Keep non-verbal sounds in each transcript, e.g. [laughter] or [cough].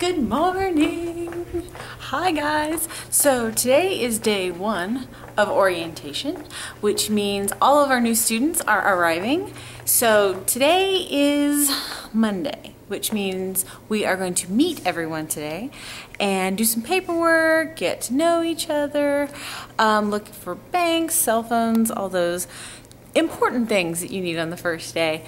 Good morning. Hi guys. So today is day one of orientation, which means all of our new students are arriving. So today is Monday, which means we are going to meet everyone today and do some paperwork, get to know each other, um, look for banks, cell phones, all those important things that you need on the first day.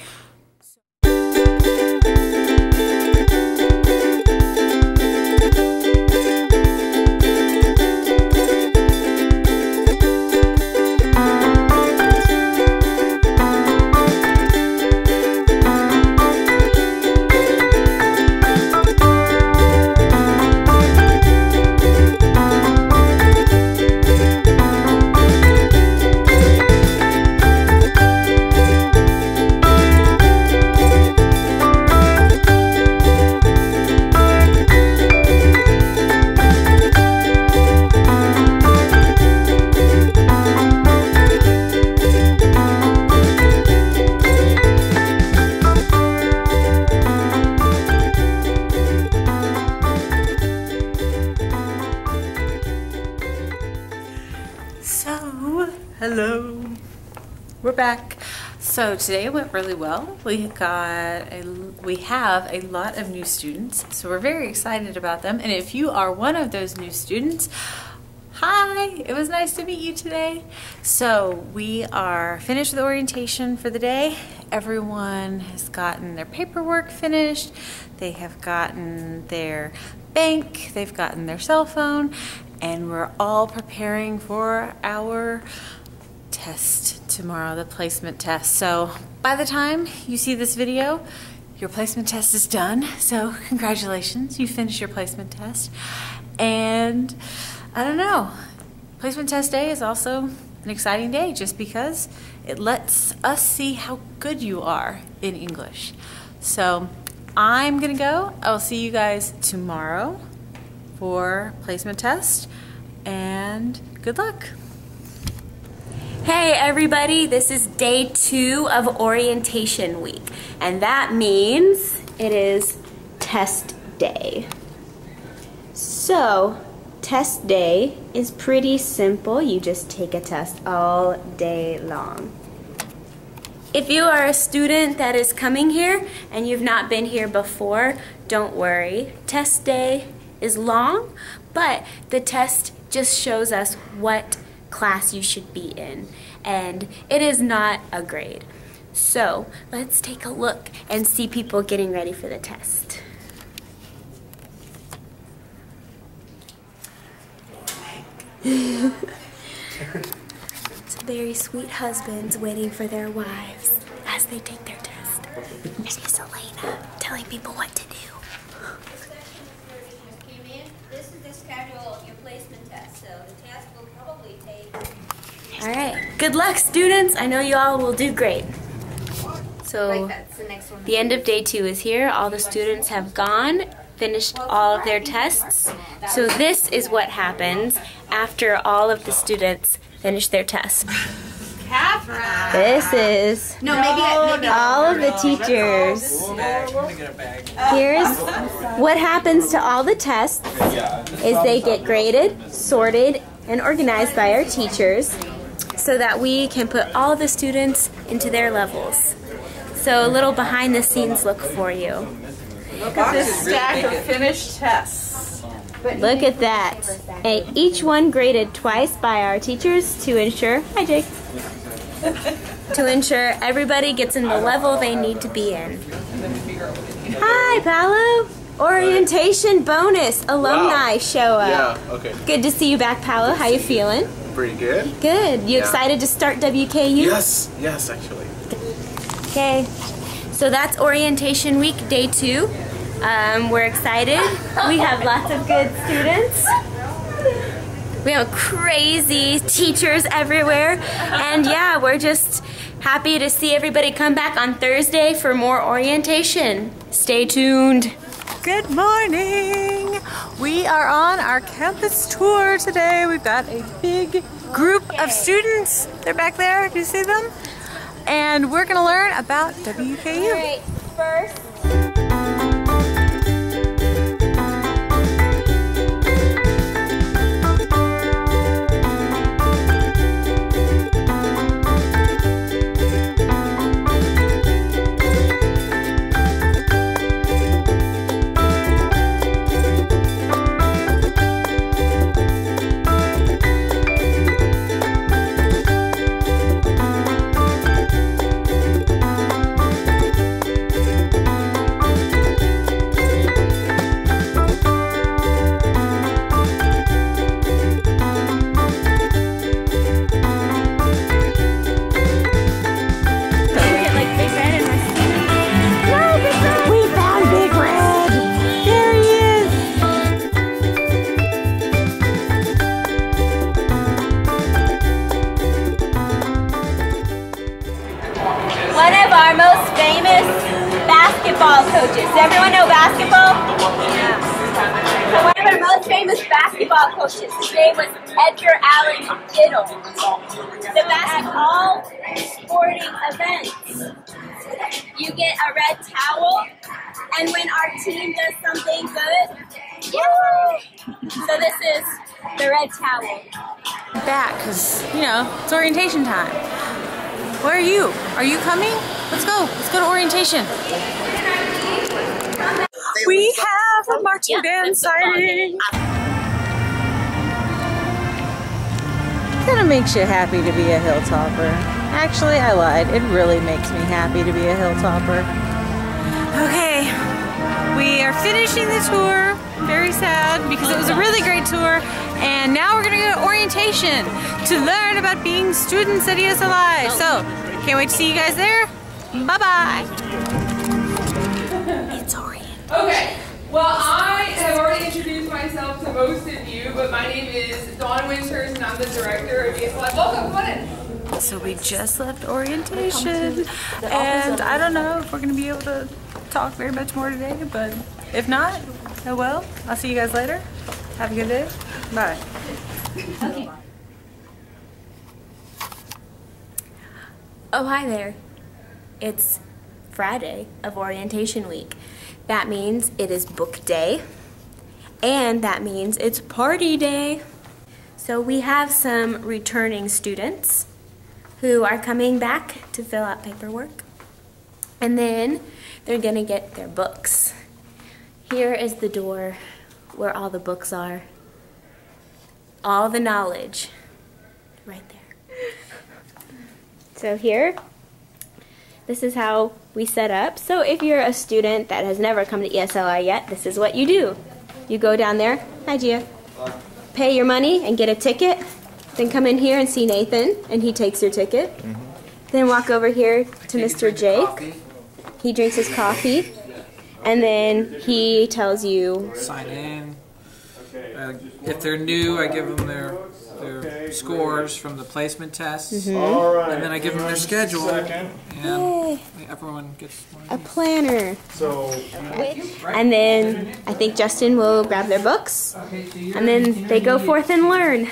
Hello. We're back. So today went really well. We got a, we have a lot of new students, so we're very excited about them. And if you are one of those new students, hi! It was nice to meet you today. So we are finished with orientation for the day. Everyone has gotten their paperwork finished. They have gotten their bank. They've gotten their cell phone, and we're all preparing for our test tomorrow, the placement test. So by the time you see this video, your placement test is done. So congratulations, you finished your placement test. And I don't know, placement test day is also an exciting day just because it lets us see how good you are in English. So I'm gonna go. I'll see you guys tomorrow for placement test and good luck. Hey everybody, this is day two of orientation week, and that means it is test day. So, test day is pretty simple. You just take a test all day long. If you are a student that is coming here and you've not been here before, don't worry. Test day is long, but the test just shows us what class you should be in, and it is not a grade. So let's take a look and see people getting ready for the test. [laughs] Very sweet husbands waiting for their wives as they take their test. And it's Elena telling people what to do. came in, this is the schedule your placement test, so the test will probably take All right. Good luck, students. I know you all will do great. So, the the end of day two is here. All the students have gone, finished all of their tests. So, this is what happens after all of the students finish their test. This is No, maybe maybe all of the teachers. Here's what happens to all the tests is they get graded, sorted, and organized by our teachers so that we can put all the students into their levels. So a little behind the scenes look for you. Look at this stack of finished tests. Look at that. And each one graded twice by our teachers to ensure, hi Jake, [laughs] to ensure everybody gets in the level they need to be in. Hi Paolo. Orientation bonus alumni show up. Yeah, okay. Good to see you back, Paolo. How you feeling? Pretty good. Good. You Yeah. excited to start WKU? Yes, yes, actually. Okay. So that's orientation week, day two. Um, we're excited. We have lots of good students. We have crazy teachers everywhere. And yeah, we're just happy to see everybody come back on Thursday for more orientation. Stay tuned. Good morning. We are on our campus tour today. We've got a big group of students. They're back there. Do you see them? And we're going to learn about WKU. Alright, first famous basketball coaches, his name was Edgar Allen Diddle. The best all sporting events. You get a red towel, and when our team does something good! So this is the red towel. Back, because, you know, it's orientation time. Where are you? Are you coming? Let's go. Let's go to orientation. We have a marching band sighting. Kind of makes you happy to be a hilltopper. Actually, I lied. It really makes me happy to be a hilltopper. Okay, we are finishing the tour. Very sad because it was a really great tour. And now we're going to go to orientation to learn about being students at ESLI. So, can't wait to see you guys there. Bye bye. But my name is Dawn Winters, and I'm the director of ESLI. Welcome, come on in. So we just left orientation, and I don't know if we're gonna be able to talk very much more today, but if not, oh well. I'll see you guys later. Have a good day. Bye. Okay. Oh, hi there. It's Friday of orientation week. That means it is book day, and that means it's party day. So we have some returning students who are coming back to fill out paperwork. And then they're going to get their books. Here is the door where all the books are. All the knowledge right there. So here, this is how we set up. So if you're a student that has never come to ESLI yet, this is what you do. You go down there, hi Gia, pay your money and get a ticket. Then come in here and see Nathan, and he takes your ticket. Then walk over here to Mr. Jake. He drinks his coffee, and then he tells you sign in. Uh, if they're new, I give them their their scores from the placement tests, mm-hmm. All right. and then I give them their schedule, Second. and everyone gets. a planner. So, And then I think Justin will grab their books, and then they go forth and learn.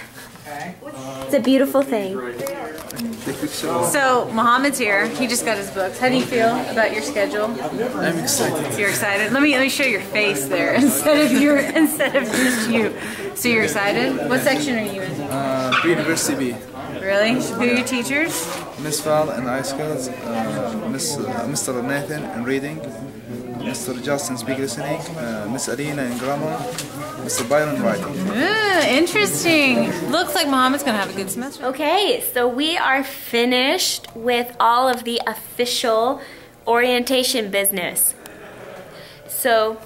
It's a beautiful thing. So Mohammed's here. He just got his books. How do you feel about your schedule? I'm excited. You're excited. Let me let me show your face there [laughs] instead of your instead of just you. So you're excited. What section are you in? Uh, Pre-University B. Really? Who are your teachers? Miss Val and eye skills, uh, Miss, uh, Mr. Nathan and reading, Mr. Justin speak listening, uh, Miss Alina in grammar, Mr. Byron writing. Ah, interesting. Looks like Mohammed's gonna have a good semester. Okay, so we are finished with all of the official orientation business. So,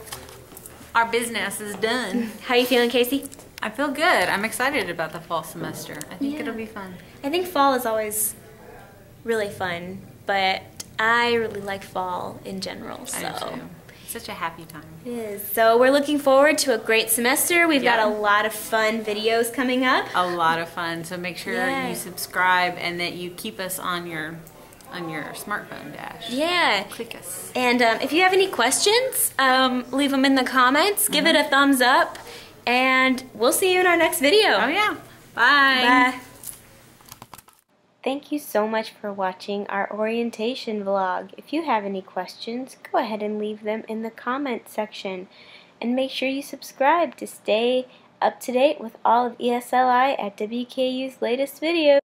Our business is done. [laughs] how you feeling, Kaci? I feel good. I'm excited about the fall semester. I think Yeah. it'll be fun. I think fall is always really fun, but I really like fall in general. I So. Such a happy time. It is. So we're looking forward to a great semester. We've got a lot of fun videos coming up. A lot of fun. So make sure Yeah. you subscribe and that you keep us on your on your smartphone dash. Yeah. Click us. And um, if you have any questions, um, leave them in the comments. Give it a thumbs up. And we'll see you in our next video. Oh yeah. Bye. Bye. Thank you so much for watching our orientation vlog. If you have any questions, go ahead and leave them in the comment section. And make sure you subscribe to stay up to date with all of ESLI at WKU's latest videos.